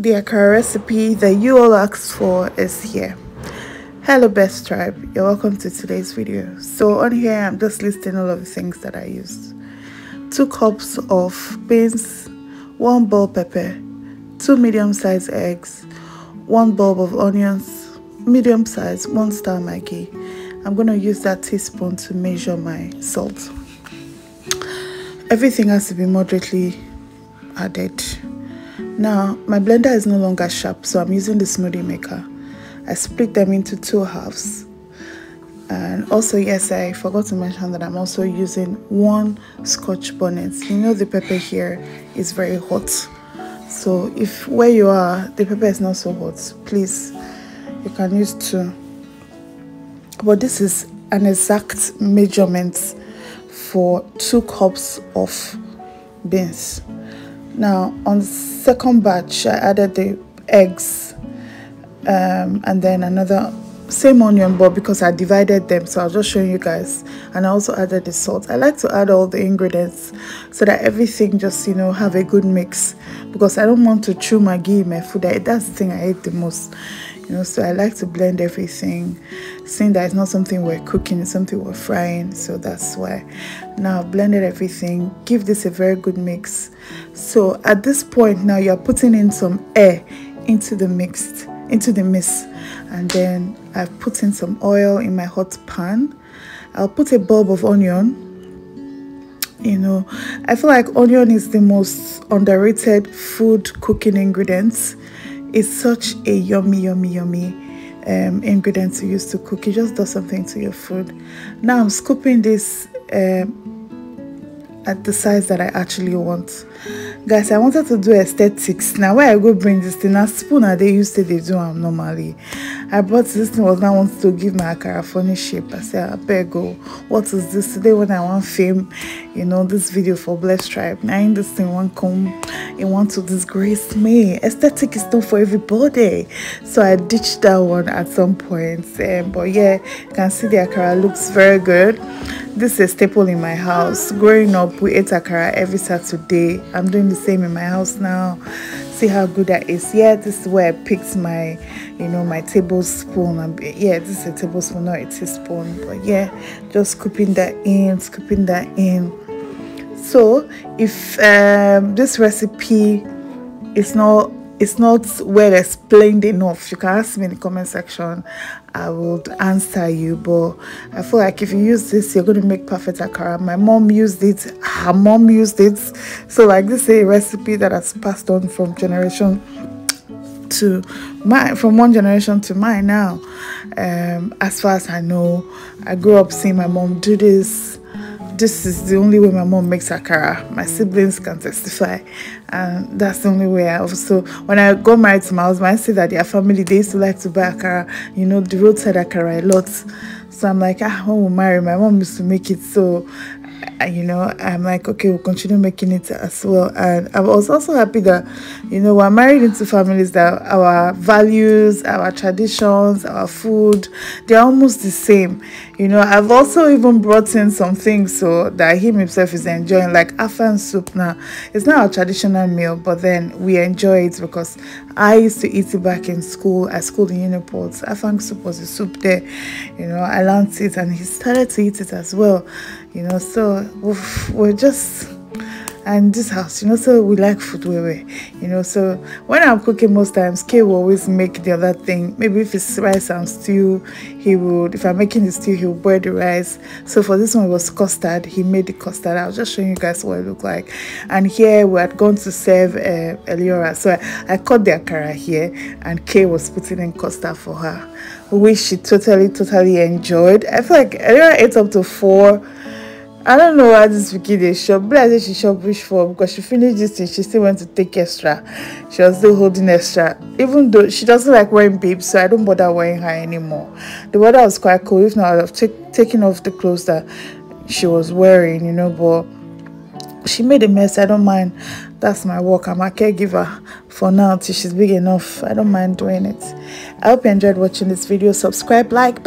the akara recipe that you all asked for is here. Hello best tribe. You're welcome to today's video. So on here i'm just listing all of the things that i used. Two cups of beans one bell pepper two medium-sized eggs one bulb of onions medium size one star maggi i'm going to use that teaspoon to measure my salt. Everything has to be moderately added now, my blender is no longer sharp, so I'm using the smoothie maker. I split them into two halves. And also, yes, I forgot to mention that I'm also using one scotch bonnet. You know the pepper here is very hot. So if where you are, the pepper is not so hot, please, you can use two. But this is an exact measurement for two cups of beans. Now on second batch I added the eggs um, and then another same onion but because I divided them so I'll just show you guys. And I also added the salt. I like to add all the ingredients so that everything just you know have a good mix. Because I don't want to chew maggi in my food. That's the thing I hate the most you know so i like to blend everything seeing that it's not something we're cooking it's something we're frying so that's why. Now I've blended everything give this a very good mix. So at this point now you're putting in some air into the mixed into the mix. And then i've put in some oil in my hot pan. I'll put a bulb of onion. You know i feel like onion is the most underrated food cooking ingredients it's such a yummy, yummy, yummy um, ingredient to use to cook. It just does something to your food. Now I'm scooping this um, at the size that I actually want guys i wanted to do aesthetics. Now where i go bring this thing? A spoon i they used to do them normally. I bought this thing was now wanted to give my akara funny shape. I said i beg go what is this? Today when i want fame you know this video for blessed tribe now in this thing one come it want to disgrace me. Aesthetic is not for everybody. So i ditched that one at some point um, but yeah you can see the akara looks very good this is a staple in my house. Growing up we ate akara every saturday. I'm doing the same in my house now. See how good that is. Yeah this is where i picked my you know my tablespoon. Yeah this is a tablespoon not a teaspoon. But yeah just scooping that in scooping that in. So if um, this recipe is not it's not well explained enough. You can ask me in the comment section. I would answer you but i feel like if you use this you're going to make perfect akara. My mom used it. Her mom used it. So like this is a recipe that has passed on from generation to my from one generation to mine now. Um as far as i know i grew up seeing my mom do this this is the only way my mom makes akara. My siblings can testify, and that's the only way. I also, when I got married to my husband, I see that their family they used to like to buy akara. You know, the roadside akara a lot. So I'm like, ah, when we marry, my mom used to make it. So you know, I'm like, okay, we'll continue making it as well. And I was also happy that, you know, we're married into families that our values, our traditions, our food, they're almost the same. You know, I've also even brought in some things so that him himself is enjoying, like afang soup now. It's not a traditional meal, but then we enjoy it because I used to eat it back in school, at school in Uniport. Afang soup was a soup there. You know, I learned it and he started to eat it as well. You know, so we're just and this house you know so we like food we way you know so when i'm cooking most times kay will always make the other thing. Maybe if it's rice and stew he would if i'm making the stew he will boil the rice. So for this one it was custard. He made the custard. I was just showing you guys what it looked like. And here we had gone to serve uh, eliora. So I, I cut the akara here and kay was putting in custard for her which she totally totally enjoyed. I feel like eliora ate up to four i don't know why this pikin dey shop i say she shop reach for because she finished this thing. She still went to take extra. She was still holding extra. Even though she doesn't like wearing babes so i don't bother wearing her anymore. The weather was quite cold if not i would have take, taken off the clothes that she was wearing you know but she made a mess. I don't mind. That's my work. I'm a caregiver for now till she's big enough. I don't mind doing it. I hope you enjoyed watching this video. Subscribe like